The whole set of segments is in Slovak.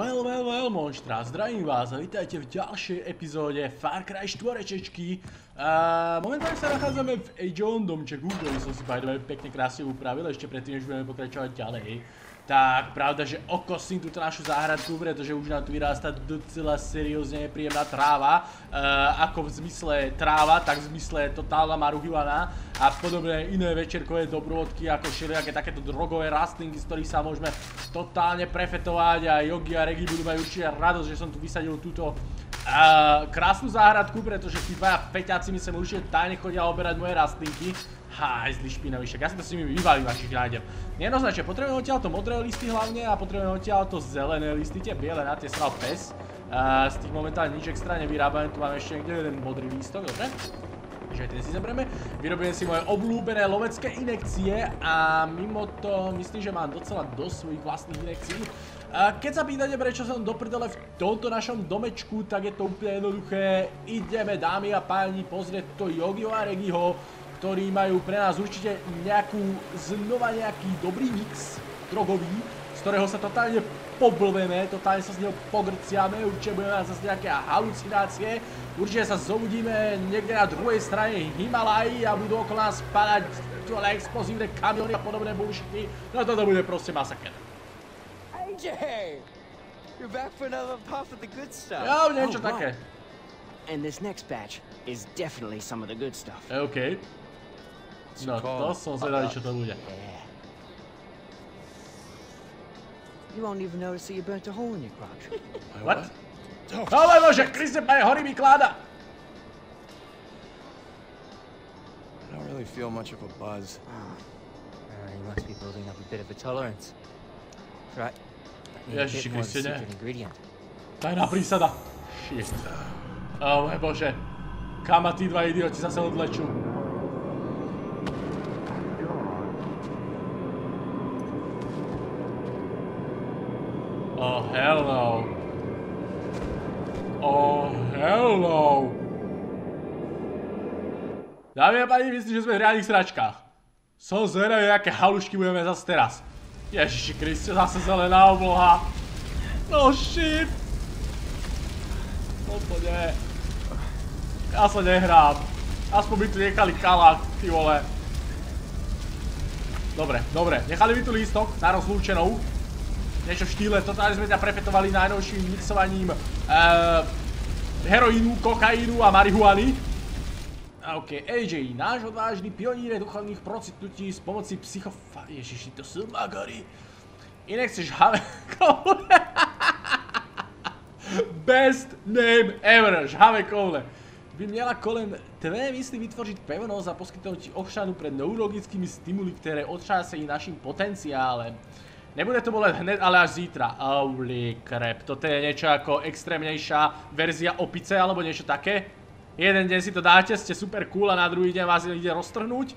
Well, well, well, monštra, zdravím vás a vítajte v ďalšej epizóde Far Cry 4 čečky. Uh, momentálne sa nachádzame v Aegeon domčeku, ktorý som si by pekne krásne upravil, ešte predtým, než budeme pokračovať ďalej. Tak, pravda, že okosím túto našu záhradku, pretože už nám tu vyrastá docela seriózne nepríjemná tráva. Uh, ako v zmysle tráva, tak v zmysle totálna marihuana a podobné iné večerkové dobrovodky, ako všelijaké takéto drogové rastlinky, z ktorých sa môžeme totálne prefetovať a Yogi a Regi budú mať určite radosť, že som tu vysadil túto uh, krásnu záhradku, pretože tí dvaja feťáci mi sem určite tajne chodia oberať moje rastlinky. Haj, zlý špinavý, však ja si to s nimi vyvalím, až ich nájdem. Jednoznačne, potrebujeme odtiaľto modré listy hlavne a potrebujeme odtiaľto zelené listy, tie biele na tie sral pes. Z tých momentálne nič extra nevyrábame, tu máme ešte niekde jeden modrý lístok, dobre? Takže aj ten si zoberieme. Vyrobím si moje obľúbené lovecké inekcie a mimo to myslím, že mám docela dosť svojich vlastných inekcií. Keď sa pýtate, prečo som do prdele v tomto našom domečku, tak je to úplne jednoduché. Ideme, dámy a páni, pozrieť to Yogio a Regiho, ktorí majú pre nás určite nejakú, znova nejaký dobrý mix drogový, z ktorého sa totálne poblveme, totálne sa z neho pogrciame, určite budeme mať zase nejaké halucinácie, určite sa zobudíme niekde na druhej strane Himalají a budú okolo nás padať tuhle explozívne kamiony a podobné bullshity, no toto bude proste masaker. AJ! You're back for another puff of the good stuff. Jo, niečo Oh, také. And this next batch is definitely some of the good stuff. OK. No to som zvedavý, čo to bude. You won't even notice that you burnt a hole in your crotch. What? Oh môj bože, Kriste, pane, horí mi kláda! I don't really feel much of a buzz. Uh, you must be building up a bit of a tolerance. Right. Need a Ježiši bit more of the Kriste, ne. secret ingredient. Tajná prísada. Shit. Oh môj bože. Kam ma tí dva idioti zase odlečú? Oh hell no. Oh hell no. Dámy a páni, myslím, že sme v reálnych sračkách. Som zvedavý, aké halušky budeme zase teraz. Ježiši Kriste, zase zelená obloha. No shit. Toto nie. Ja sa nehrám. Aspoň by tu nechali kalák, ty vole. Dobre, dobre. Nechali by tu lístok na rozlúčenou. Niečo v štýle, totálne sme ťa prefetovali najnovším mixovaním uh, heroínu, kokainu a marihuany. OK, AJ, náš odvážny pioníre duchovných procitnutí s pomoci psychofa... Ježiši, to sú magory. Inak chceš have... Best name ever, žhavé koule. By miela kolem tvé mysli vytvořiť pevnosť a poskytnúť ti ochranu pred neurologickými stimuli, ktoré odčásajú našim potenciálem. Nebude to boleť hneď, ale až zítra. Holy crap, toto je niečo ako extrémnejšia verzia opice alebo niečo také? Jeden deň si to dáte, ste super cool a na druhý deň vás ide roztrhnúť?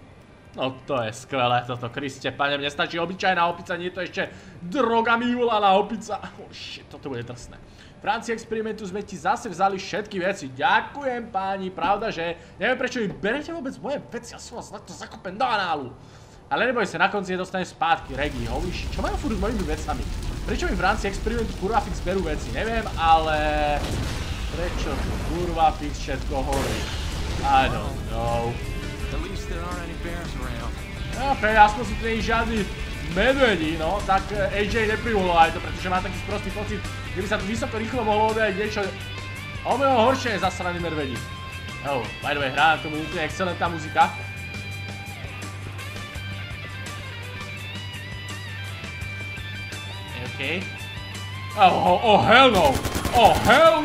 No to je skvelé toto, Kriste, pane, mne stačí obyčajná opica, nie je to ešte drogami uvolaná opica. Oh shit, toto bude drsné. V rámci experimentu sme ti zase vzali všetky veci. Ďakujem páni, pravda, že neviem prečo mi berete vôbec moje veci, ja som vás na to zakopem do análu. Ale neboj sa, na konci je spátky, Regi, shit, čo majú furt s mojimi vecami? Prečo mi v rámci experimentu kurva fix berú veci, neviem, ale... Prečo tu kurva fix všetko horí? I don't know. At least there aren't any bears around. No, pre aspoň sú tu nie žiadni medvedí, no, tak eh, AJ neprivolo aj to, pretože má taký sprostý pocit, že by sa tu vysoko rýchlo mohlo objať niečo o mnoho horšie je zasraný medvedí. Oh, by the way, hrá tomu úplne excelentná muzika. OK. Oh, oh, oh, hell no! Oh, hell!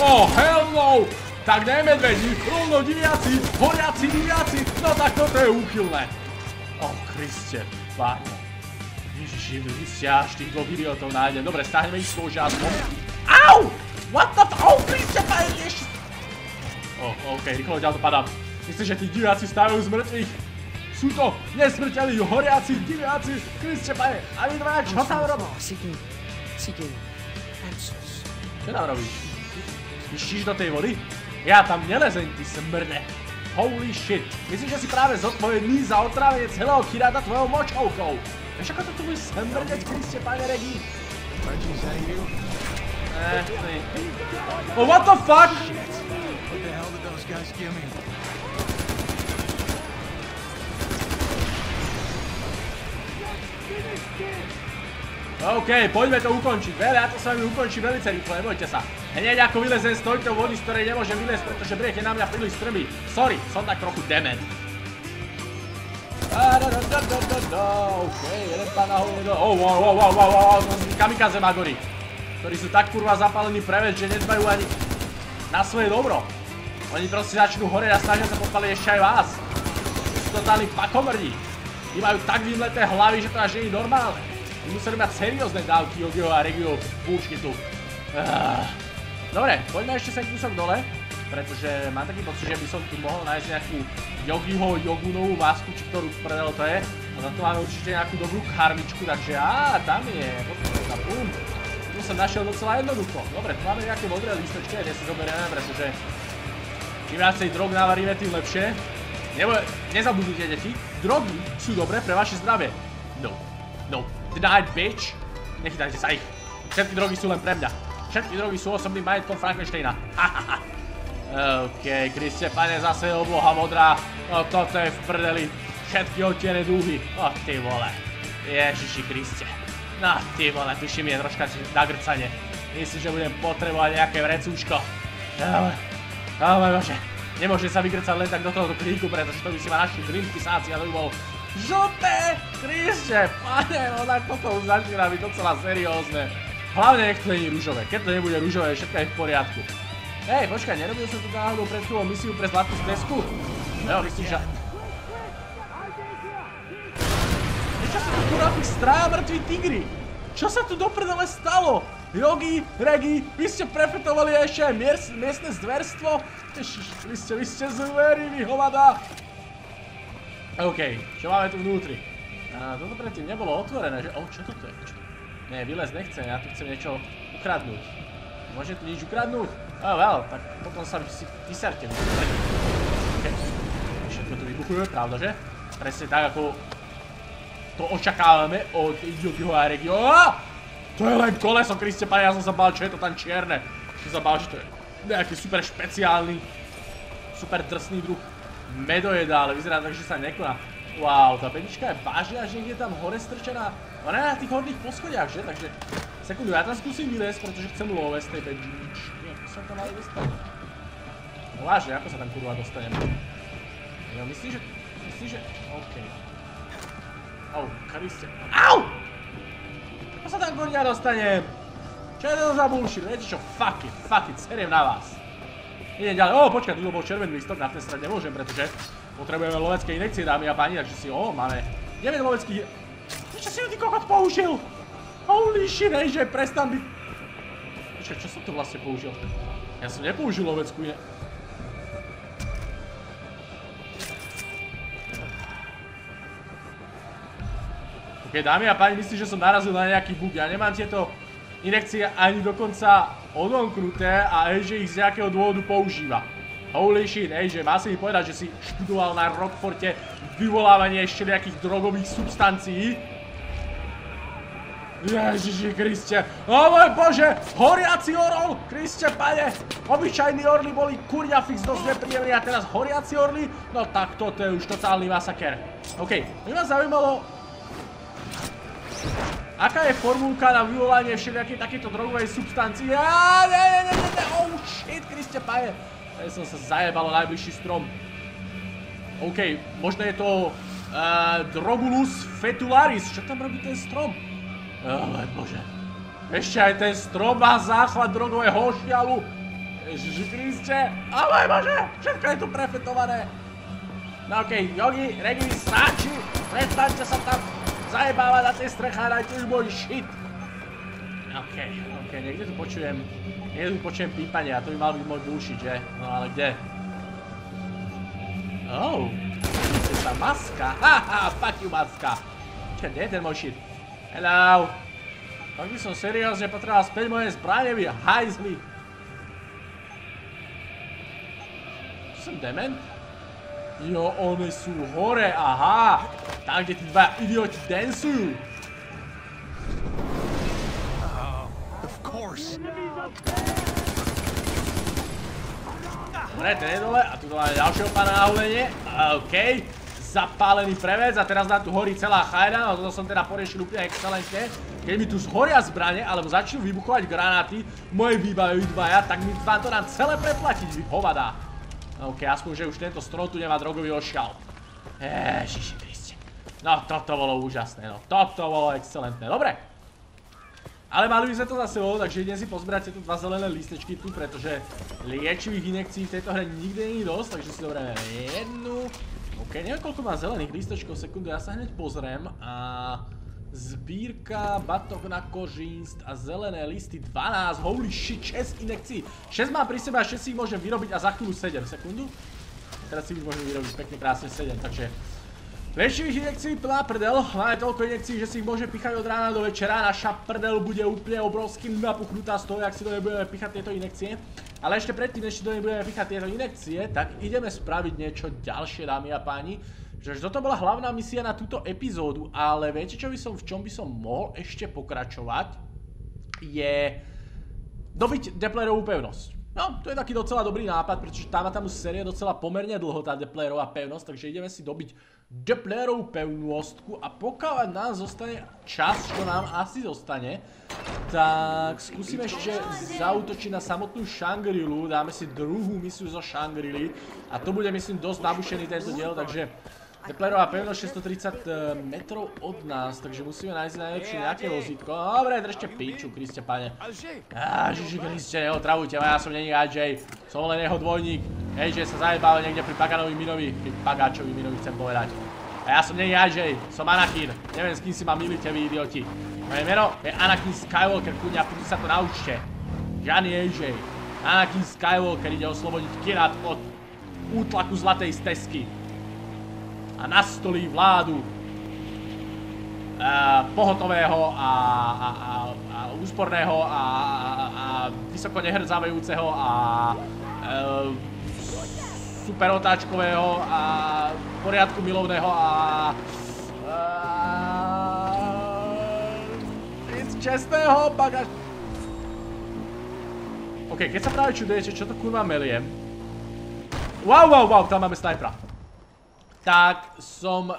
Oh, hell no! Tak ne medvedí, rovno diviaci, horiaci diviaci, no tak toto je úchylné. Oh, Kriste, páne. Ježiši, vy ste až tých dvoch idiotov nájdem. Dobre, stáhneme ich spolu aspoň. Au! What the f... Oh, Kriste, páne, ešte... Oh, OK, rýchlo ďalej to padám. Myslím, že tí diviaci stávajú z mŕtvych. Sú to nesmrteľní, horiaci diviaci. Kriste, páne, a vy dva, čo tam robí? Seeking Oxygen. Answers. Čo tam robíš? Pištíš do tej vody? Ja tam nelezem, ty smrde. Holy shit. Myslím, že si práve zodpovedný za otrávenie celého Kiráta tvojou močovkou. Vieš, ako to tu budeš smrdeť, Kriste, pane Regi? Eh. Oh, what the fuck? What the hell did those guys give me? OK, poďme to ukončiť. Veľa, ja to s vami ukončím veľmi rýchlo, nebojte sa. Hneď ako vylezem z tejto vody, z ktorej nemôžem vylezť, pretože je na mňa príliš strmý. Sorry, som tak trochu dement. OK, jeden pán nahol, oh, wow, wow, wow, wow, wow, kamikaze magory, ktorí sú tak kurva zapálení preveč, že nedbajú ani na svoje dobro. Oni proste začnú horeť a snažia sa podpaliť ešte aj vás. Sú totálni pakomrdí. Tí majú tak vymleté hlavy, že to až nie je normálne. Museli mať seriózne dávky Yogiho a Regio bullshitu. Ah. Dobre, poďme ešte sem kúsok dole, pretože mám taký pocit, že by som tu mohol nájsť nejakú Yogiho Yogunovú masku, či ktorú prdel to je. A za to máme určite nejakú dobrú karmičku, takže á, tam je, bum. Tu som našiel docela jednoducho. Dobre, tu máme nejaké modré listočky, a tie si zoberieme, pretože čím viacej drog navaríme, tým lepšie. Nebo, nezabudnite, deti, drogy sú dobré pre vaše zdravie. No, no, denied bitch. Nechytajte sa ich. Všetky drogy sú len pre mňa. Všetky drogy sú osobným majetkom Frankensteina. OK, Kriste, pane, zase obloha modrá. No toto je v prdeli. Všetky odtiene dúhy. O, ty vole. Ježiši Kriste. No, ty vole, tuším je troška nagrcanie. Myslím, že budem potrebovať nejaké vrecúčko. Ale, ale bože. Nemôže sa vygrcať len tak do tohoto kríku, pretože to by si ma našli grimky sáci a to by bol žlté, Kriste, pane, ona toto už začína byť docela seriózne. Hlavne nech to není rúžové, keď to nebude rúžové, všetko je v poriadku. Hej, počkaj, nerobil som tu náhodou pred chvíľou misiu pre zlatú stresku? Jo, myslím, že... Čo sa tu tých strája mŕtvi tigri? Čo sa tu do prdele stalo? Yogi, Regi, vy ste prefetovali ešte aj miestne zverstvo? Ježiš, vy ste, vy ste zveri, hovada. OK, čo máme tu vnútri? A, toto predtým nebolo otvorené, že... O, čo toto je? Čo? Nie, vylez nechcem, ja tu chcem niečo ukradnúť. Môžem tu nič ukradnúť? Oh well, tak potom sa si vyserte. Okay. Všetko tu vybuchuje, pravda, že? Presne tak, ako to očakávame od Yogiho a Regio. To je len koleso, Kriste pane, ja som sa bál, čo je to tam čierne. Som sa bál, že to je nejaký super špeciálny, super drsný druh medojeda, ale vyzerá tak, že sa nekoná. Wow, tá penička je vážne až niekde tam hore strčená. Ona je na tých horných poschodiach, že? Takže sekundu, ja tam skúsim vylezť, pretože chcem love z tej peničky. Ako sa tam ale dostať? No vážne, ako sa tam kurva dostanem? Ja myslím, že... Myslím, že... OK. Au, Kriste. Au! Ako sa tam kurňa dostanem? Čo je to za bullshit? Viete čo? Fuck it, fuck it, seriem na vás. Idem ďalej. O, počkaj, tu bol červený listok, na ten strať nemôžem, pretože potrebujeme lovecké inekcie, dámy a páni, takže si, o, máme 9 loveckých... Čo si ty kokot použil? Holy shit, že prestan byť... Počkaj, čo som to vlastne použil? Ja som nepoužil loveckú inek... Ok, dámy a páni, myslím, že som narazil na nejaký bug. Ja nemám tieto inekcie ani dokonca odomknuté a AJ ich z nejakého dôvodu používa. Holy shit, AJ, má si mi povedať, že si študoval na Rockforte vyvolávanie ešte nejakých drogových substancií? Ježiši Kriste, o môj Bože, horiaci orol, Kriste pane, obyčajní orly boli kurňa fix dosť nepríjemní a teraz horiaci orly? No tak toto je už totálny masaker. OK, by ma zaujímalo, Aká je formulka na vyvolanie všelijakej takéto drogovej substancie? Aaaa, ne, ne, ne, ne, oh shit, Kriste pane. Tady som sa zajebal o najbližší strom. OK, možno je to Drogulus fetularis. Čo tam robí ten strom? Oh, bože. Ešte aj ten strom má záchvat drogového šialu. Ježiši Kriste. Môj bože, všetko je tu prefetované. No okej, Yogi, Regi, sráči, prestaňte sa tam zajebávať na tej streche a dajte už môj shit. OK, OK, niekde tu počujem, niekde tu počujem pípanie a to by mal byť môj bullshit, že? No ale kde? Oh, to je tá maska, haha, fuck you maska. Počkaj, kde je ten môj shit? Hello. Tak by som seriózne potreboval späť moje zbranie, vy hajzli. Som dement? Jo, oni sú hore, aha. Tam, kde tí dva idioti dancujú. Dobre, ten je dole a tu máme ďalšieho pána na hulenie. OK. Zapálený prevec a teraz nám tu horí celá chajda, no toto som teda poriešil úplne excelentne. Keď mi tu zhoria zbranie, alebo začnú vybuchovať granáty, moje výbaveví dvaja, tak mi vám to dám celé preplatiť, vy hovadá. OK, aspoň, že už tento strom tu nemá drogový ošal. Ježiši Kriste. No, toto bolo úžasné, no. Toto bolo excelentné. Dobre. Ale mali by sme to za sebou, takže idem si pozbierať tieto dva zelené lístečky tu, pretože liečivých inekcií v tejto hre nikdy není dosť, takže si doberieme jednu. OK, neviem koľko má zelených lístečkov, sekundu, ja sa hneď pozriem a... Zbírka, batok na kožínst a zelené listy 12, holy shit, 6 inekcií. 6 mám pri sebe a 6 si ich môžem vyrobiť a za chvíľu 7, sekundu. Teraz si ich môžem vyrobiť pekne krásne 7, takže... Liečivých inekcií plná prdel, máme toľko inekcií, že si ich môže pichať od rána do večera, naša prdel bude úplne obrovský napuchnutá z toho, jak si do nej budeme pichať tieto inekcie. Ale ešte predtým, ešte do nej budeme pichať tieto inekcie, tak ideme spraviť niečo ďalšie, dámy a páni. Že toto bola hlavná misia na túto epizódu, ale viete čo by som, v čom by som mohol ešte pokračovať? Je dobiť Deplerovú pevnosť. No, to je taký docela dobrý nápad, pretože tam a tam už série docela pomerne dlho tá Deplerová pevnosť, takže ideme si dobiť Deplerovú pevnostku a pokiaľ nám zostane čas, čo nám asi zostane, tak skúsime ešte zautočiť na samotnú Shangri-Lu, dáme si druhú misiu zo Shangri-Li a to bude myslím dosť nabušený tento diel, takže Deplerová pevnosť 630 metrov od nás, takže musíme nájsť najlepšie nejaké vozítko. Dobre, držte piču, Kriste, pane. Ježiši Kriste, neotravujte ma, ja som není AJ. Som len jeho dvojník. AJ sa zajebal niekde pri Paganovi Minovi. Pri Pagáčovi Minovi chcem povedať. A ja som není AJ, som Anakin. Neviem, s kým si ma milíte, vy idioti. Moje meno je Anakin Skywalker, kľudňa, kľudne sa to naučte. Žiadny AJ. Anakin Skywalker ide oslobodiť Kirat od útlaku zlatej stezky a nastolí vládu pohotového a, a, a, a úsporného a, a, a vysoko nehrdzavajúceho a e, super otáčkového a poriadku milovného a, a čestného bagaž... OK, keď sa práve čudujete, čo to kurva meliem. Wow, wow, wow, tam máme snajpera tak som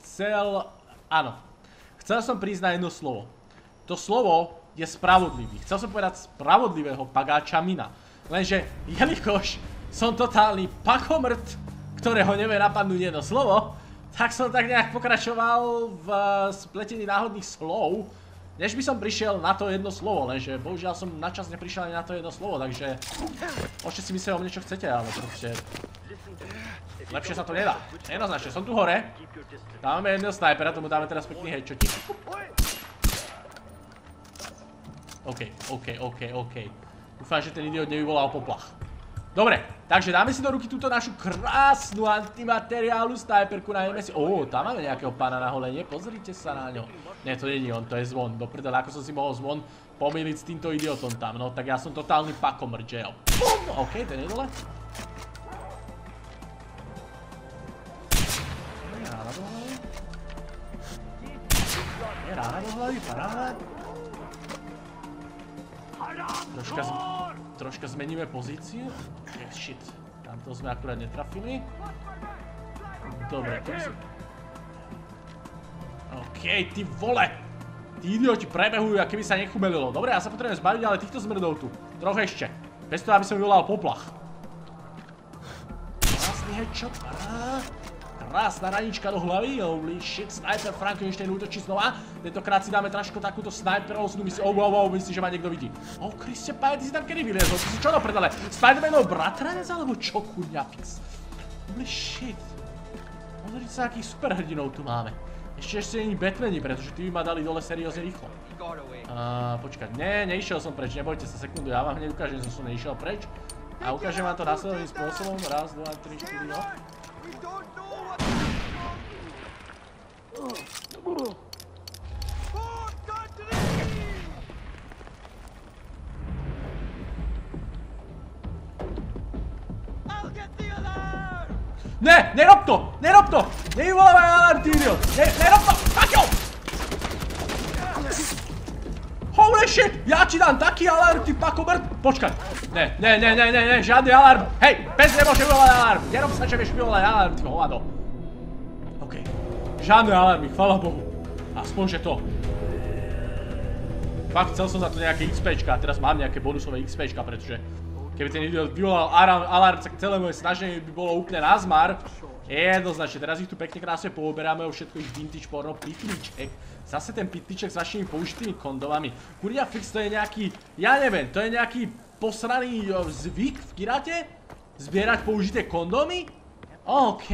chcel, áno, chcel som prísť na jedno slovo. To slovo je spravodlivý. Chcel som povedať spravodlivého pagáča Mina. Lenže, jelikož som totálny pakomrt, ktorého nevie napadnúť jedno slovo, tak som tak nejak pokračoval v spletení náhodných slov, než by som prišiel na to jedno slovo, lenže bohužiaľ som načas neprišiel ani na to jedno slovo, takže môžete si myslieť o mne čo chcete, ale proste Lepšie sa to nedá. Jednoznačne, som tu hore. Tam máme jedného snajpera, tomu dáme teraz pekný headshotik. OK, OK, OK, OK. Dúfam, že ten idiot nevyvolal poplach. Dobre, takže dáme si do ruky túto našu krásnu antimateriálu snajperku, najmä si... Ó, tam máme nejakého pána na holenie, pozrite sa na ňo. Nie, to není on, to je zvon. Do ako som si mohol zvon pomýliť s týmto idiotom tam, no tak ja som totálny pakomr, že jo. Bum, OK, ten je dole. Troška, z... troška zmeníme pozíciu. Je, shit. Tamto sme akurát netrafili. Dobre, to by si... OK, ty vole! Tí idioti prebehujú, a keby sa nechumelilo. Dobre, ja sa potrebujem zbaviť, ale týchto zmrdov tu. Troch ešte. Bez toho, aby som vyvolal poplach. Krásny headshot, paráda. Krásna ranička do hlavy, holy shit, sniper Frankenstein útočí znova. Tentokrát si dáme trošku takúto sniperovsnú misiu, oh wow wow, myslíš, že ma niekto vidí. Oh Kriste, Paja, ty si tam kedy vyliezol, ty si čo do prdele? Spidermanov bratranec alebo čo kurňa fix? Holy shit. Pozrite sa, akých superhrdinov tu máme. Ešte ešte není Batmani, pretože tí by ma dali dole seriózne rýchlo. počkať, ne, neišiel som preč, nebojte sa sekundu, ja vám hneď ukážem, že som neišiel preč. A ukážem vám to následovným spôsobom, raz, dva, tri, štyri, no. Ne? Nerapto? Nerapto? Eyvallah bayalar diyor. Ne, nerapto? Takio! Holy shit! Ja ti dám taký alarm, ty pakomrt! Počkaj! Ne, ne, ne, ne, ne, ne, žiadny alarm! Hej, pes nemôže vyvolať alarm! Nerob sa, že vieš vyvolať alarm, ty hovado! Žiadne alarmy, chvala Bohu. Aspoň, že to. Fakt, chcel som za to nejaké XPčka a teraz mám nejaké bonusové XPčka, pretože Keby ten idiot vyvolal alarm, tak celé moje snaženie by bolo úplne na zmar. Jednoznačne, teraz ich tu pekne krásne pooberáme o všetko ich vintage porno pitliček. Zase ten pitliček s vašimi použitými kondomami. Kurňa fix to je nejaký, ja neviem, to je nejaký posraný zvyk v kirate? Zbierať použité kondomy? OK,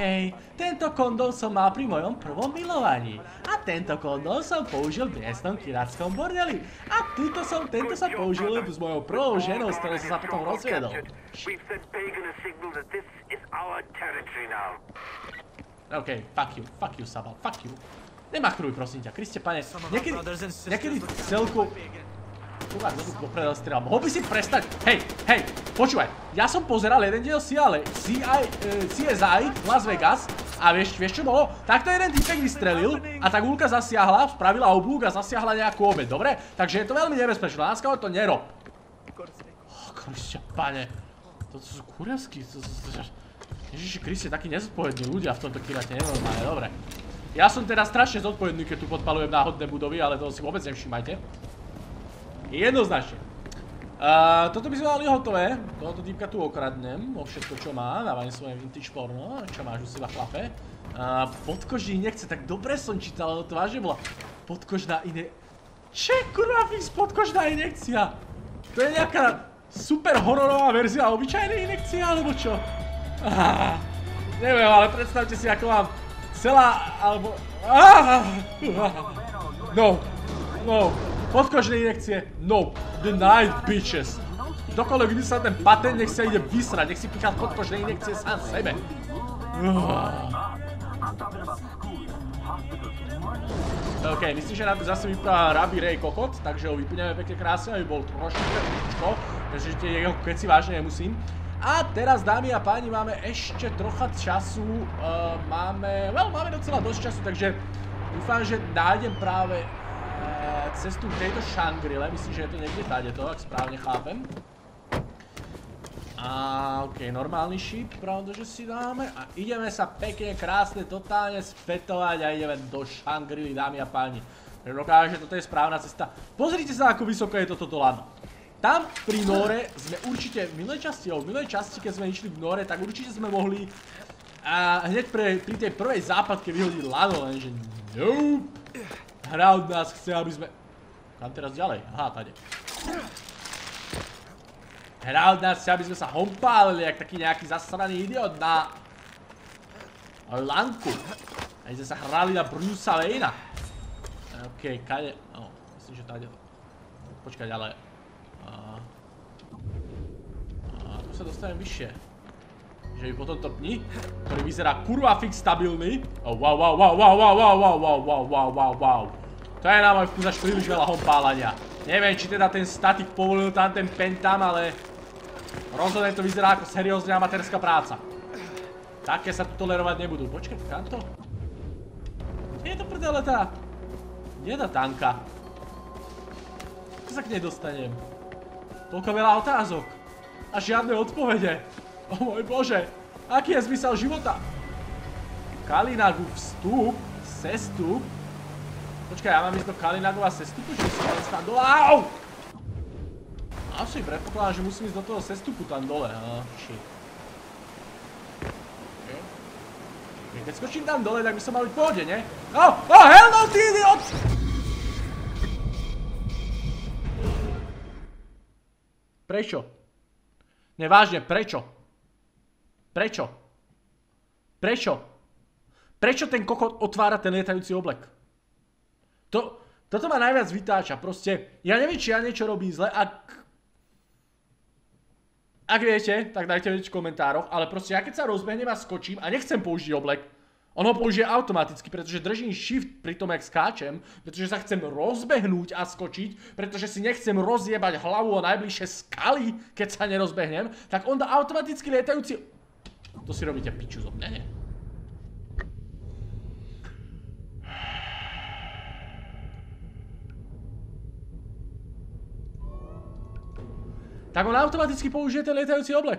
tento kondom som mal pri mojom prvom milovaní. A tento kondom som použil v miestnom kirátskom bordeli. A túto som, tento som použil s mojou prvou ženou, s ktorou som sa potom rozviedol. OK, fuck you, fuck you, Sabal, fuck you. Nemachruj, prosím ťa, Kriste, pane, niekedy, niekedy celku... Kurva, kto tu popredal strieľa? Mohol by si prestať? Hej, hej, počúvaj. Ja som pozeral jeden diel CSI e, Las Vegas a vieš, vieš čo bolo? Takto jeden týpek vystrelil a tá gulka zasiahla, spravila oblúk a zasiahla nejakú obed, dobre? Takže je to veľmi nebezpečné, láskavo to nerob. Oh, Kriste, pane. Toto sú kurevskí, Ježiši Kriste, takí nezodpovední ľudia v tomto kirate, nenormálne, dobre. Ja som teda strašne zodpovedný, keď tu podpalujem náhodné budovy, ale toho si vôbec nevšímajte. Jednoznačne. Uh, toto by sme mali hotové. Tohoto týpka tu okradnem o všetko, čo má. Dávam svoje vintage porno. Čo máš u seba, chlape? Uh, podkožný nechce, tak dobre som čítal, ale to vážne bola podkožná ine... Če, kurva fix, podkožná inekcia? To je nejaká super hororová verzia obyčajnej inekcie, alebo čo? Ah, neviem, ale predstavte si, ako mám celá, alebo... Ah, no, no, Podkožné injekcie? No. Denied, bitches. Kdokoľvek vymyslel ten patent, nech sa ide vysrať, nech si pichá podkožné injekcie sám sebe. OK, myslím, že nám zase vypráva Rabi Ray kokot, takže ho vypíneme pekne krásne, aby bol trošku krčko, takže tie jeho keci vážne nemusím. A teraz, dámy a páni, máme ešte trocha času, uh, máme, well, máme docela dosť času, takže dúfam, že nájdem práve cestu k tejto šangrile, myslím, že je to niekde to, ak správne chápem. A okej, normálny šíp, pravda, si dáme. A ideme sa pekne, krásne, totálne spetovať a ideme do šangrily, dámy a páni. Dokáže, toto je správna cesta. Pozrite sa, ako vysoko je toto lano. Tam pri Nore sme určite, v minulej časti, v minulej časti, keď sme išli v Nore, tak určite sme mohli a hneď pri tej prvej západke vyhodiť lano, lenže nope. Hra od nás chce, aby sme... Kam teraz ďalej? Aha, tady. Hra od nás chce, aby sme sa hompálili, jak taký nejaký zasraný idiot na... Lanku. Aby sme sa hrali na Bruce'a Wayne'a. OK, kade... No, myslím, že tady... Počkať, ale... A... A tu sa dostanem vyššie. Že po tomto pni, ktorý vyzerá kurva fix stabilný. Oh, wow, wow, wow, wow, wow, wow, wow, wow, wow, wow, wow, wow. To je na môj vkus až príliš veľa hompálania. Neviem, či teda ten statik povolil tam ten pen tam, ale rozhodne to vyzerá ako seriózne amatérska práca. Také sa tu tolerovať nebudú. Počkaj, kam? Kde je to prdele tá? Kde je tá tanka? Ako sa k nej dostanem? Toľko veľa otázok. A žiadne odpovede. O môj bože. Aký je zmysel života? Kalinagu vstup, sestup, Počkaj, ja mám ísť do Kalinagova sestupu, že si tam dole, au! Asi predpokladám, že musím ísť do toho sestupu tam dole, á, shit. Keď skočím tam dole, tak by som mal byť v pohode, ne? Oh, oh, hell no, ty idiot! Prečo? Nevážne, prečo? Prečo? Prečo? Prečo ten kokot otvára ten lietajúci oblek? To, toto ma najviac vytáča, proste, ja neviem, či ja niečo robím zle, ak... Ak viete, tak dajte vedieť v komentároch, ale proste ja keď sa rozbehnem a skočím a nechcem použiť oblek, on ho použije automaticky, pretože držím shift pri tom, jak skáčem, pretože sa chcem rozbehnúť a skočiť, pretože si nechcem rozjebať hlavu o najbližšie skaly, keď sa nerozbehnem, tak on dá automaticky lietajúci... To si robíte piču zo mňa, nie? Tak on automaticky použije ten lietajúci oblek.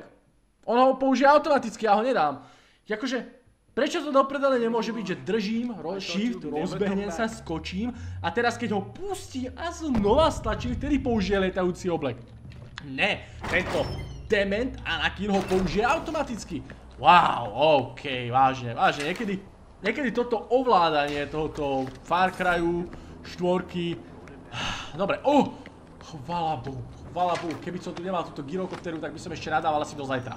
On ho použije automaticky, ja ho nedám. Akože, prečo to do prdele nemôže byť, že držím, roll shift, rozbehnem sa, skočím a teraz keď ho pustí a znova stlačím, vtedy použije lietajúci oblek. Ne, tento dement Anakin ho použije automaticky. Wow, okej, vážne, vážne, niekedy, niekedy toto ovládanie tohoto Far Cryu, štvorky, dobre, oh, chvala Bohu, chvala Bohu, keby som tu nemal túto gyrokopteru, tak by som ešte nadával asi do zajtra.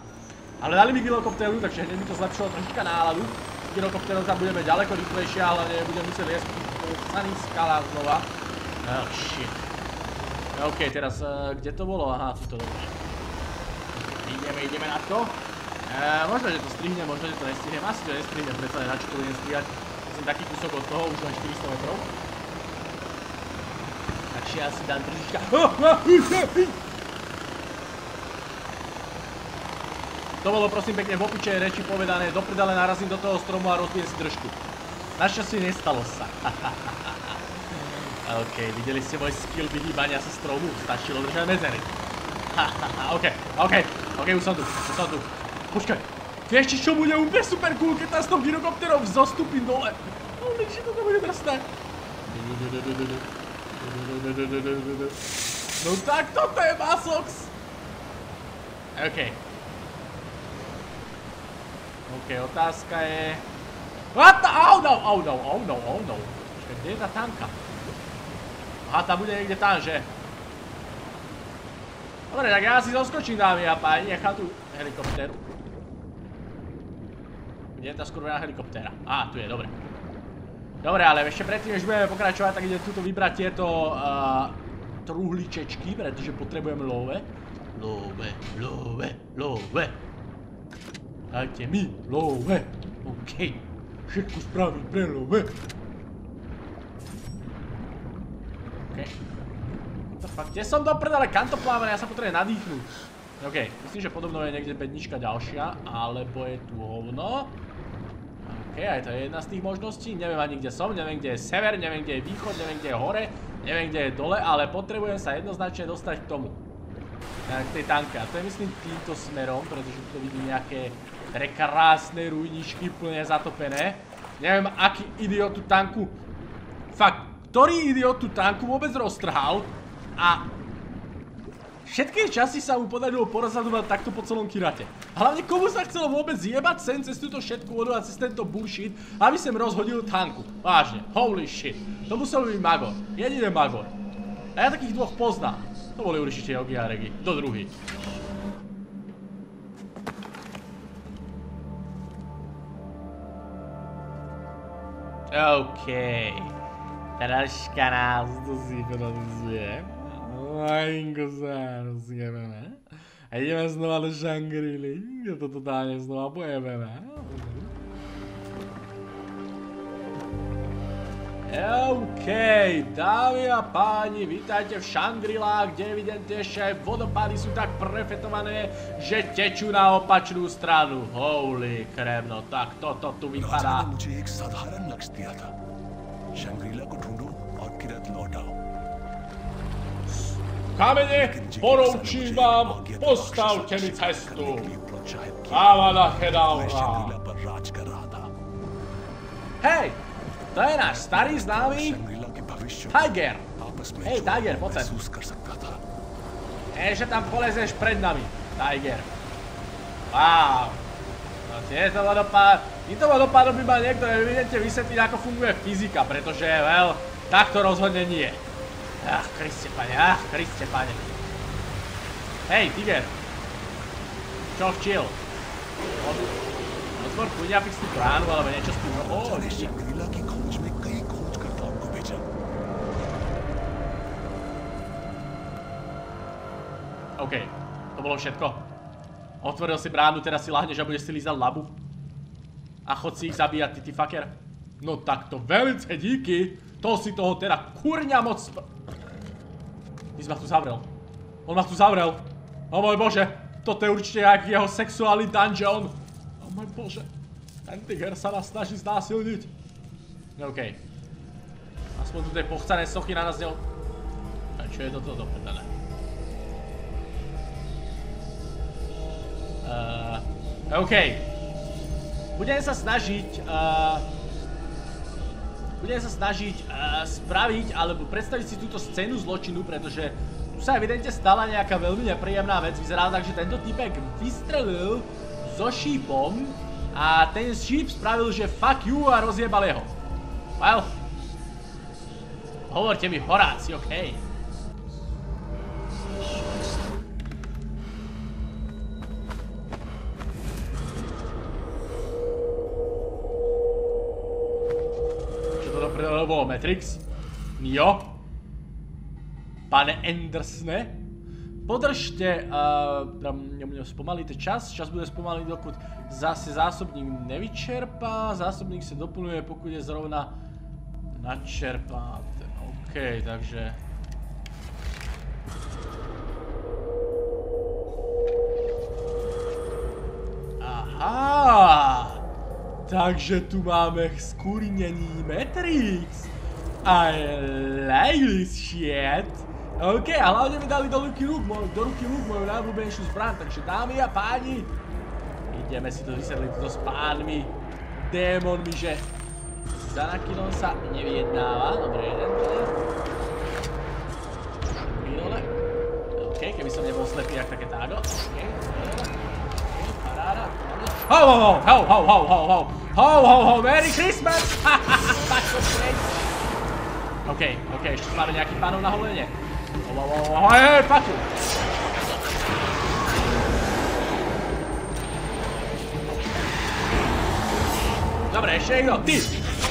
Ale dali mi gyrokopteru, takže hneď mi to zlepšilo troška náladu. Gyrokopterou tam budeme ďaleko rýchlejšie, ale nebudem musieť liesť po psaných skalách znova. Oh shit. OK, teraz, uh, kde to bolo? Aha, tu to dobre. Ideme, ideme na to. Uh, možno, že to strihnem, možno, že to nestrihnem. Asi to nestrihnem, predsa na to budem strihať. Som taký kúsok od toho, už len 400 metrov. Si dám trošička... To bolo prosím pekne v opičej reči povedané, do narazím do toho stromu a rozbijem si držku. Našťastie nestalo sa. OK, videli ste môj skill vyhýbania sa stromu? Stačilo držať medzery. OK, OK, OK, už som tu, už som tu. Počkaj, vieš čo bude úplne super cool, keď tam s tou gyrokopterou zostupím dole. Holy shit, toto bude drsné. No tak toto je Masox. OK. OK, otázka je... What the... Oh no, oh no, oh no, oh no. Počkaj, kde je tá tanka? Aha, tá bude niekde tam, že? Dobre, tak ja si zoskočím, dámy a páni, nechám tu helikopteru. Kde je tá skurvená helikoptéra? Á, tu je, dobre. Dobre, ale ešte predtým, než budeme pokračovať, tak idem tuto vybrať tieto uh, truhličečky, pretože potrebujem love. Love, love, love. Dajte mi love. OK. Všetko spravím pre love. OK. Fakt, kde som do prdele? Kam to plávane? Ja sa potrebujem nadýchnuť. OK, myslím, že podobno je niekde bednička ďalšia, alebo je tu hovno. OK, aj to je jedna z tých možností. Neviem ani kde som, neviem kde je sever, neviem kde je východ, neviem kde je hore, neviem kde je dole, ale potrebujem sa jednoznačne dostať k tomu. K tej tanke. A to je myslím týmto smerom, pretože tu vidím nejaké prekrásne rujničky plne zatopené. Neviem, aký idiot tú tanku... Fakt, ktorý idiot tú tanku vôbec roztrhal a všetky časy sa mu podarilo porazadovať takto po celom kirate. Hlavne komu sa chcelo vôbec zjebať sem cez túto všetku vodu a cez tento bullshit, aby sem rozhodil tanku. Vážne, holy shit. To musel byť Magor. Jediný Magor. A ja takých dvoch poznám. To boli určite Yogi a Regi. Do druhý. OK. Troška nás to synchronizuje. Malinko sa rozjebeme. A ideme znova do Shangri-Li, kde to totálne znova pojebeme. OK, dámy a páni, vítajte v Shangri-La, kde evidentne ešte aj vodopády sú tak prefetované, že tečú na opačnú stranu. Holy crap, no tak toto tu vypadá. राजा ने मुझे एक साधारण लक्ष्य दिया था शंग्रीला को ढूंढो और किरत लौटाओ Kamene, poroučívam, postavte mi cestu. Kávala Chedaura. Hej, to je náš starý známy Tiger. Hej, Tiger, poď sem. Ešte tam polezeš pred nami, Tiger. Wow. No tiež to vodopád. Týmto vodopádom by mal niekto evidentne vysvetliť, ako funguje fyzika, pretože, well, takto rozhodne nie. Ach, Kriste pane, ach, Kriste pane. Hej, tiger. Čo včiel? Otvor chudia fix tú bránu, alebo niečo s tým. Ó, ešte. OK, to bolo všetko. Otvoril si bránu, teraz si lahneš a budeš si lízať labu. A chod si ich zabíjať, ty, ty fucker. No tak to velice díky. To si toho teda kurňa moc... si ma tu zavrel. On ma tu zavrel. O môj bože, toto je určite jak jeho sexuálny dungeon. O môj bože, ten tiger sa nás snaží znásilniť. OK. Aspoň tu tie pochcané sochy na nás neo... A čo je toto do prdele? Uh, OK. Budem sa snažiť... Uh, budem sa snažiť uh, spraviť, alebo predstaviť si túto scénu zločinu, pretože tu sa evidentne stala nejaká veľmi nepríjemná vec. Vyzerá tak, že tento typek vystrelil so šípom a ten šíp spravil, že fuck you a rozjebal jeho. Well, hovorte mi Horáci, okej. Okay. Bolo Matrix? Jo? Pane Andersne? Podržte, uh, spomalíte čas, čas bude spomaliť dokud zase zásobník nevyčerpá, zásobník sa doplňuje pokud je zrovna načerpá. OK, takže... Aha! Takže tu máme skúrinený Matrix. I like shit. OK, a hlavne mi dali do ruky luk, do ruky luk moju najblúbenejšiu zbraň, takže dámy a páni, ideme si to vysvetliť to s pánmi, démonmi, že za Anakinom sa nevyjednáva. Dobre, jeden teda. Druhý dole. OK, keby som nebol slepý, jak také tágo. OK. Ho, ho, ho, ho, ho, ho, ho, ho. Ho, ho, ho, Merry Christmas! OK, OK, ešte máme nejakých pánov na holenie. Ho, ho, ho, ho, hej, hej, paku! Dobre, ešte niekto, ty!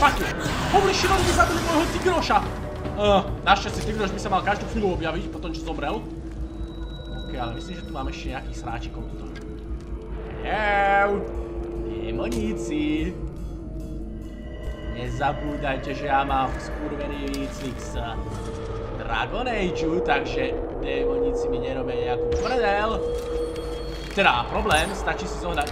Paku! Holy shit, oni zabili môjho tigroša! Našťastie tigroš by sa mal každú chvíľu objaviť, potom čo zomrel. OK, ale myslím, že tu máme ešte nejakých sráčikov tuto. Jau! Demoníci. Nezabúdajte, že ja mám skurvený výcvik z Dragon Ageu, takže demoníci mi nerobia nejakú prdel. Teda, problém, stačí si zohnať...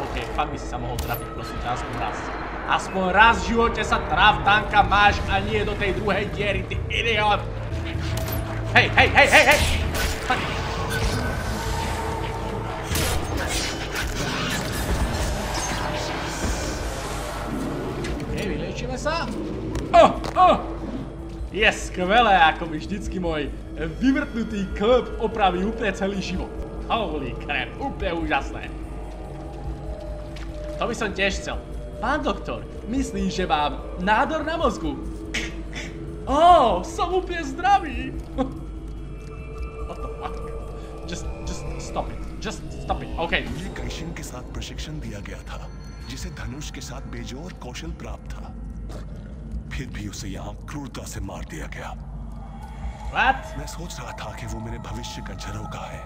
OK, fakt by si sa mohol trafiť, prosím aspoň raz. Aspoň raz v živote sa traf tanka máš a nie do tej druhej diery, ty idiot! Hej, hej, hej, hej, hej! sa. Oh, oh! Je skvelé, ako by vždycky môj vyvrtnutý klb opraví úplne celý život. Holy crap, úplne úžasné. To by som tiež chcel. Pán doktor, myslím, že mám nádor na mozgu. Oh, som úplne zdravý. What the fuck? Just, just stop it. Just stop it. Okay. मुझे कैशिन के साथ प्रशिक्षण दिया गया था जिसे धनुष के साथ बेजोर कौशल प्राप्त था फिर भी उसे यहाँ क्रूरता से मार दिया गया What? मैं सोच रहा था कि वो मेरे भविष्य का झरोका है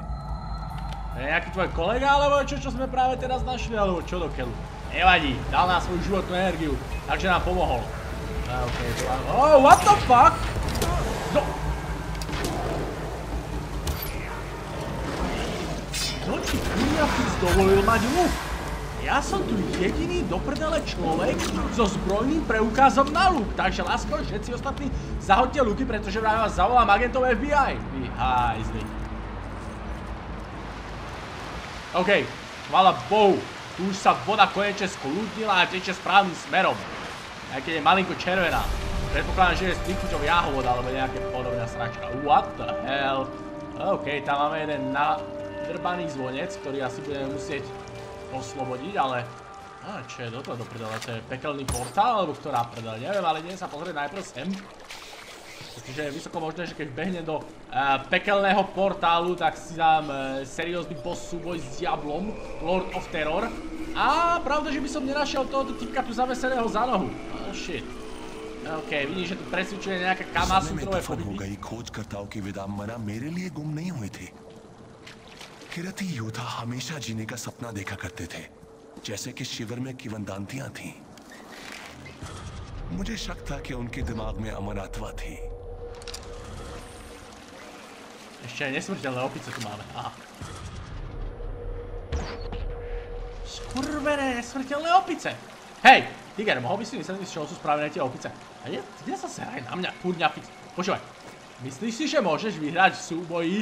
Nejaký tvoj kolega, alebo čo, čo sme práve teraz našli, alebo čo do keľu? Nevadí, dal nám svoju životnú energiu, takže nám pomohol. OK, to mám... Oh, what the fuck? No. Kto ti kurňa dovolil mať luk? Ja som tu jediný do človek so zbrojným preukázom na luk, takže lásko, všetci ostatní zahodte luky, pretože vraj vás zavolám agentov FBI. Vy hajzli. OK, chvála Bohu, tu už sa voda konečne skľudnila a teče správnym smerom. Aj keď je malinko červená. Predpokladám, že je s tikuťou jahovod alebo nejaké podobná sračka. What the hell? OK, tam máme jeden nadrbaný zvonec, ktorý asi budeme musieť oslobodiť, ale... A čo je toto do prdele? To je pekelný portál, alebo ktorá prdele? Neviem, ale idem sa pozrieť najprv sem. Pretože je vysoko možné, že keď behnem do pekelného portálu, tak si dám seriózny boss súboj s Diablom, Lord of Terror. A pravda, že by som nenašiel tohoto typka tu zaveseného za nohu. Oh shit. OK, vidím, že tu presvičuje nejaké kamasutrové podoby. खोजकर्ताओं की विदा मना मेरे लिए गुम नहीं हुए थे किरती योद्धा हमेशा जीने का सपना देखा करते थे जैसे कि शिविर में किवंदांतियाँ थीं। मुझे शक था कि उनके दिमाग में अमरात्वा थी Ešte aj nesmrteľné opice tu máme, aha. Skurvené nesmrteľné opice! Hej, Tiger, mohol by si vysvetliť, z čoho sú spravené tie opice? A je, kde sa seraj na mňa, kurňa pic. Počúvaj, myslíš si, že môžeš vyhrať v súboji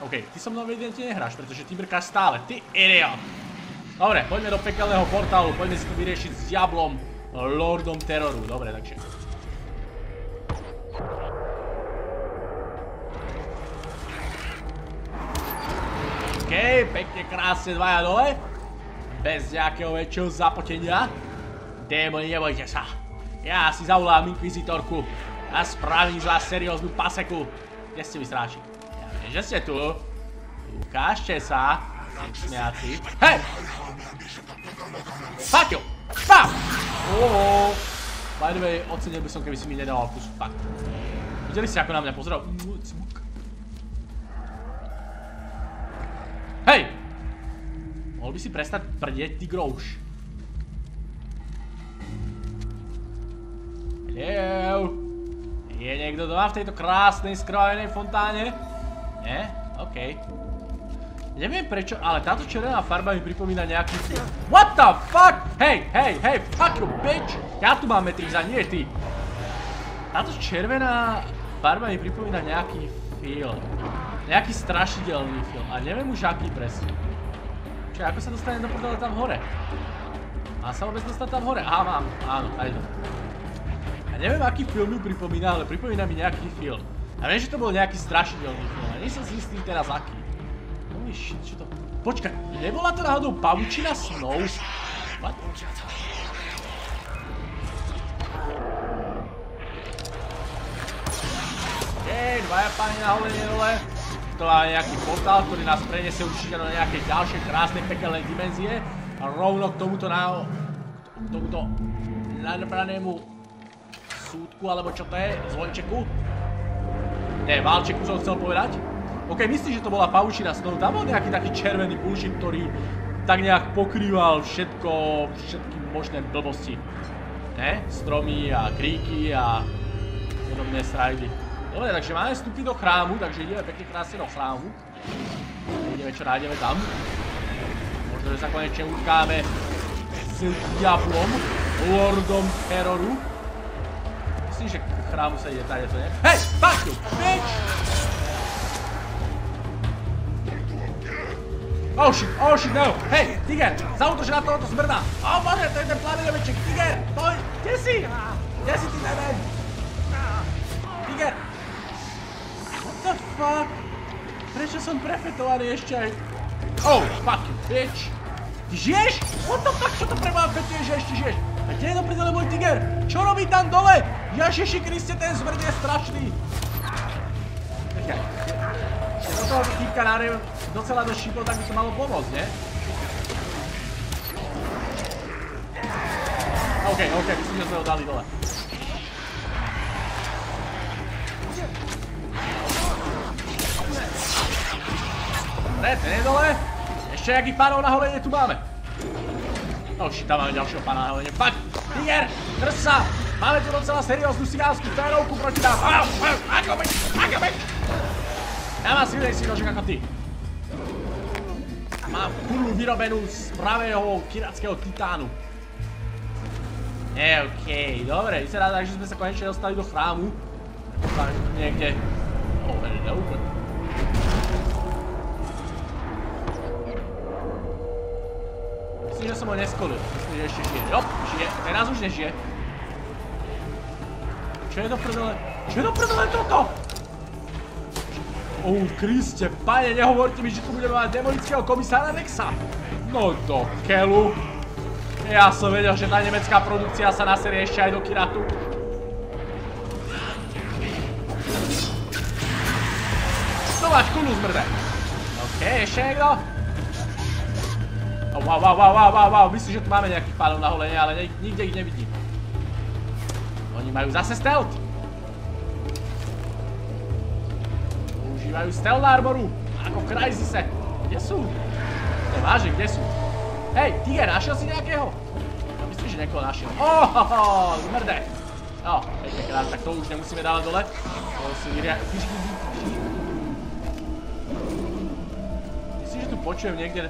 OK, ty so mnou evidentne nehráš, pretože ty brkáš stále. Ty idiot! Dobre, poďme do pekelného portálu, poďme si to vyriešiť s Diablom, Lordom Terroru. Dobre, takže... OK, pekne krásne dvaja dole. Bez nejakého väčšieho zapotenia. Démoni, nebojte sa. Ja si zavolám Inquisitorku a spravím z vás serióznu paseku. Kde ste vy stráči? Že ste tu. Ukážte sa. Smiaci. Hej! You! Bam! Oho. By the way, ocenil by som, keby si mi nedával kus. Fuck. Videli ste, ako na mňa pozeral? Hej! Mohol by si prestať prdieť, ty grouš. Hello? Je niekto doma v tejto krásnej skrojenej fontáne? Nie? OK. Neviem prečo, ale táto červená farba mi pripomína nejaký... What the fuck? Hej, hej, hej, fuck you, bitch! Ja tu mám metriza, nie ty. Táto červená farba mi pripomína nejaký film. Nejaký strašidelný film a neviem už aký presne. Čiže ako sa dostanem do prdele tam hore? Mám sa vôbec dostať tam hore? Aha, mám. Áno, tady to. A neviem aký film mi pripomína, ale pripomína mi nejaký film. A viem, že to bol nejaký strašidelný film, a nie som si istý teraz aký. Holy shit, čo to... Počkaj, nebola to náhodou pavučina snov? What? Jej, dvaja páni na holenie dole to je nejaký portál, ktorý nás preniesie určite do nejakej ďalšej krásnej pekelnej dimenzie a rovno k tomuto na... k tomuto nadbranému súdku, alebo čo to je, zvončeku. Ne, válčeku som chcel povedať. OK, myslíš, že to bola pavučina snov? Tam bol nejaký taký červený bullshit, ktorý tak nejak pokrýval všetko, všetky možné blbosti. Ne? Stromy a kríky a podobné srajdy. Dobre, takže máme vstupy do chrámu, takže ideme pekne krásne do chrámu. Ideme čo nájdeme tam. Možno, že sa konečne utkáme s Diablom, Lordom Terroru. Myslím, že k chrámu sa ide tady to, nie? Hej, fuck you, bitch! Oh shit, oh shit, no! Hej, Tiger, zautoč na tohoto smrda! Oh bože, to je ten plavinoveček, Tiger! Poj, kde si? Kde si ty, demen? Tiger! the fuck? Prečo som prefetovaný ešte aj... Oh, fuck you, bitch! Ty žiješ? What the fuck, čo to pre mňa fetuje, že ešte žiješ? A kde je to pridele môj tiger? Čo robí tam dole? Jažiši Kriste, ten smrd je strašný! Počkaj, toho týpka nárev docela do šipov, tak by to malo pomôcť, nie? OK, OK, myslím, že sme ho dali dole. Dobre, ten je dole. Ešte jakých pánov na holenie tu máme? Oh shit, tam máme ďalšieho pána na holenie. Fuck! Tiger! Drž sa! Máme tu docela serióznu sigánsku férovku proti nám. Au, au, ako beď, ako beď! Ja mám silnejší nožek ako ty. Mám kurlu vyrobenú z pravého kirackého titánu. Nie, okej, dobre, vyzerá tak, že sme sa konečne dostali do chrámu. Tu niekde... Oh, hello, Myslím, že som ho neskolil. Myslím, že ešte žije. Jop, žije. Teraz už nežije. Čo je to prdele? Čo je to prdele toto? Oh, Kriste, pane, nehovorte mi, že tu budeme mať demonického komisára Nexa. No do kelu. Ja som vedel, že tá nemecká produkcia sa naserie ešte aj do Kiratu. To máš kulu zmrde. OK, ešte niekto? Wow, wow, wow, wow, wow, wow, myslím, že tu máme nejakých pánov na holenie, ale nikde ich nevidím. Oni majú zase stealth. Používajú stealth armoru, ako v Crysise. Kde sú? Nevážne, kde sú? Hej, Tiger, našiel si nejakého? No, myslím, že niekoho našiel. Ohoho, zmrde. No, pekne krát, tak to už nemusíme dávať dole. To si vyria... Myslím, že tu počujem niekde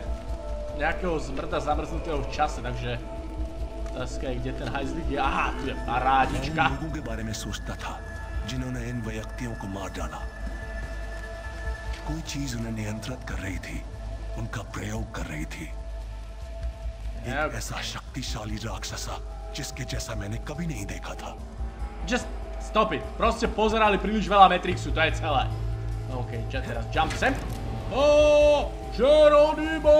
nejakého zmrda zamrznutého v čase, takže otázka je, kde ten hajzlík je. Aha, tu je parádička. कोई चीज़ उन्हें नियंत्रित कर रही थी उनका प्रयोग कर रही थी एक ऐसा शक्तिशाली राक्षसा जिसके जैसा मैंने कभी नहीं देखा था Just stop it. Proste pozerali príliš veľa Matrixu, to je celé. OK, čo teraz? Jump sem. Oh, Geronimo!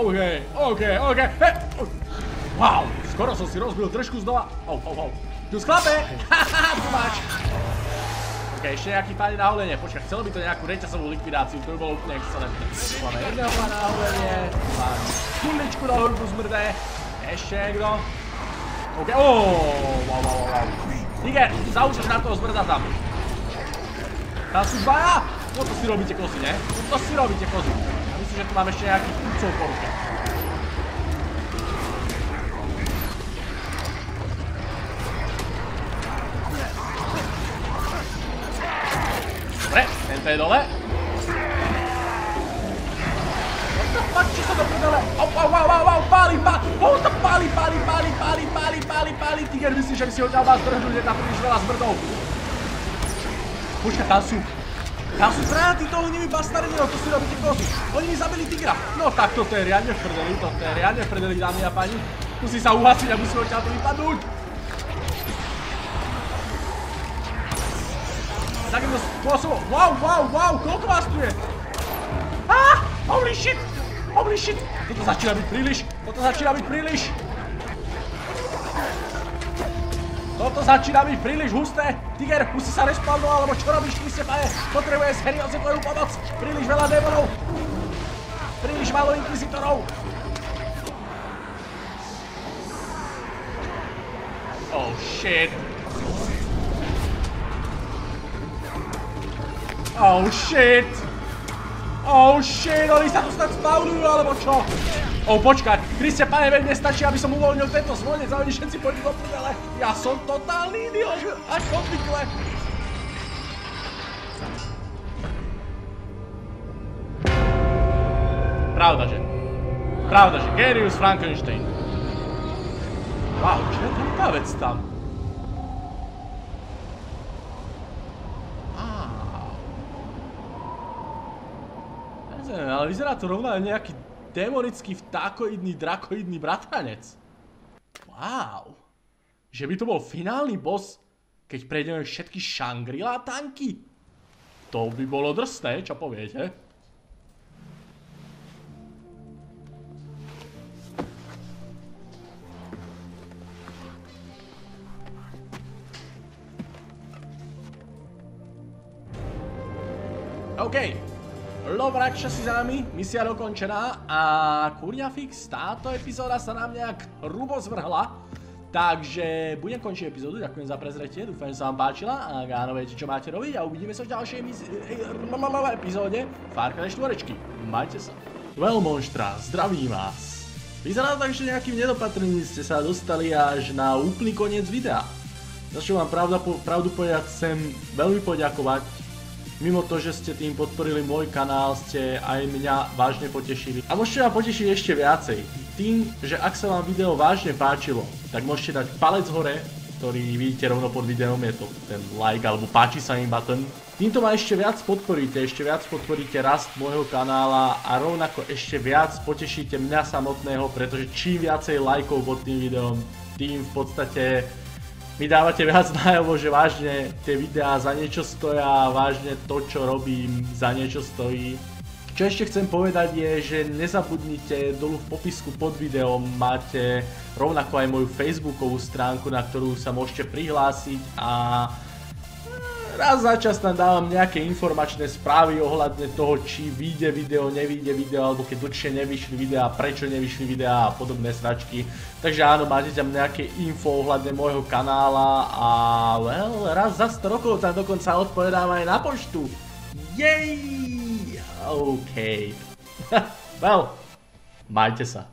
OK, OK, OK. He. Wow, skoro som si rozbil držku znova. Oh, oh, oh. Tu sklape! Haha, tu máš. OK, ešte nejaký páni na holenie. Počkaj, chcelo by to nejakú reťazovú likvidáciu, to by bolo úplne excelentné. Máme jedného pána na holenie, máš kuličku na hrubu zmrdé. Ešte niekto. OK, oh, wow, wow, wow. Tiger, zaučíš na toho zmrda tam. Tam sú dvaja? No to si robíte kozy, ne? No to si robíte kozy. Ja myslím, že tu mám ešte nejakých kúcov po ruke. Dobre, tento je dole. Tiger, myslíš, že by si ho dal vás drhnúť, je tam príliš veľa zmrdov. Počkaj, tam sú, tam sú granáty, to oni mi bastardinou, to si robíte kozy. Oni mi zabili tigra. No tak toto je riadne v prdeli, toto je riadne v prdeli, dámy a páni. Musí sa uhasiť a musí odtiaľ to vypadnúť. Spôsobom, wow, wow, wow, koľko vás tu je? Ah, holy shit, holy shit. Toto začína byť príliš, toto začína byť príliš. Toto začína byť príliš husté. Tiger, si sa respawnoval, alebo čo robíš, ty ste paje? Potrebuje seriózne tvoju pomoc. Príliš veľa démonov. Príliš málo inkvizitorov. Oh shit. Oh shit. Oh shit, oni sa tu snad spawnujú, alebo čo? Oh, počkaj, Kriste, pane, veď nestačí, aby som uvoľnil tento zvonec a oni všetci pôjdu do prdele. Ja som totálny idiot, ako obvykle. Pravda, že? Pravda, že? Gerius Frankenstein. Wow, čo je ten tá vec tam? Neviem, ale vyzerá to rovno nejaký démonický vtákoidný, drakoidný bratranec. Wow. Že by to bol finálny boss, keď prejdeme všetky Shangri-La tanky? To by bolo drsné, čo poviete? OK. Love Rakshasi za nami, misia dokončená a kurňa fix, táto epizóda sa nám nejak hrubo zvrhla. Takže budem končiť epizódu, ďakujem za prezretie, dúfam, že sa vám páčila. Ak áno, viete, čo máte robiť a uvidíme sa v ďalšej epizóde Far Cry 4. Majte sa. Well, monštra, zdravím vás. Vyzerá tak, že nejakým nedopatrním ste sa dostali až na úplný koniec videa. Za čo vám pravdu povedať chcem veľmi poďakovať Mimo to, že ste tým podporili môj kanál, ste aj mňa vážne potešili. A môžete ma potešiť ešte viacej. Tým, že ak sa vám video vážne páčilo, tak môžete dať palec hore, ktorý vidíte rovno pod videom, je to ten like alebo páči sa im button. Týmto ma ešte viac podporíte, ešte viac podporíte rast môjho kanála a rovnako ešte viac potešíte mňa samotného, pretože čím viacej lajkov pod tým videom, tým v podstate mi dávate viac najavo, že vážne tie videá za niečo stoja, vážne to, čo robím, za niečo stojí. Čo ešte chcem povedať je, že nezabudnite dolu v popisku pod videom máte rovnako aj moju facebookovú stránku, na ktorú sa môžete prihlásiť a raz za čas tam dávam nejaké informačné správy ohľadne toho, či vyjde video, nevyjde video, alebo keď dlhšie nevyšli videá, prečo nevyšli videá a podobné sračky. Takže áno, máte tam nejaké info ohľadne môjho kanála a well, raz za 100 rokov tam dokonca odpovedám aj na poštu. Jej! OK. well, majte sa.